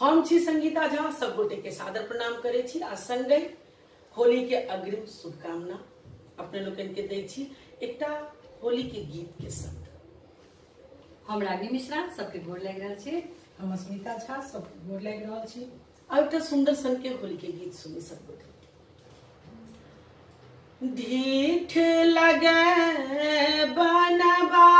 हम छी संगीता झा सब गोटे के सादर प्रणाम करे छी। आ संगे होली के अग्रिम शुभकामना अपने लोकन के दे छी। एकटा होली के गीत के संग हम रागिनी मिश्रा सबके गोर लग रहल छी। हम अस्मिता झा सब गोर लग रहल छी। आ एकटा सुंदर सन के होली के गीत सुनी सब गोटे। ढीठ लगे बनवा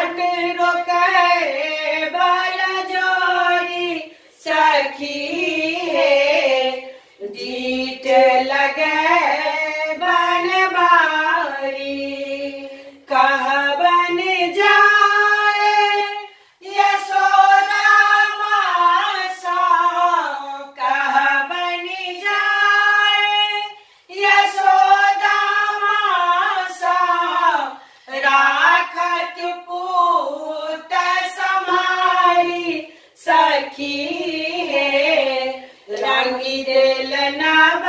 I made a विरल नव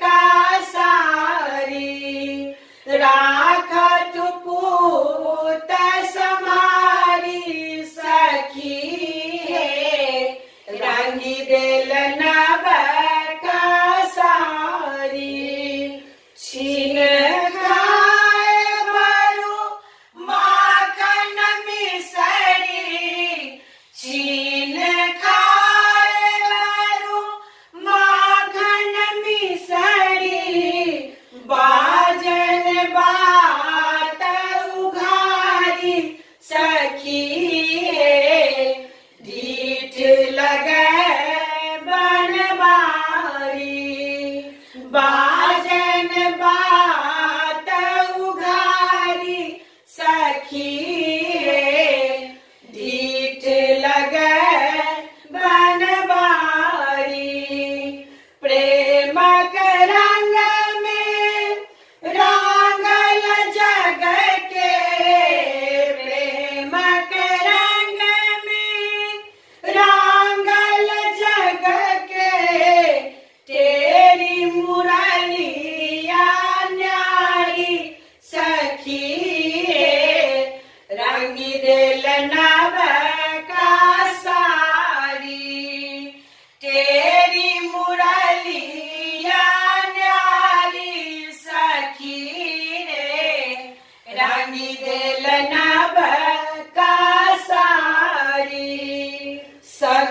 का सारी राखत पूत समारी सखी है। रंगी दिल न aqui.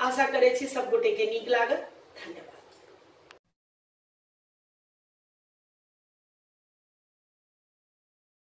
आशा करे सब गोटे के निक लागत। धन्यवाद।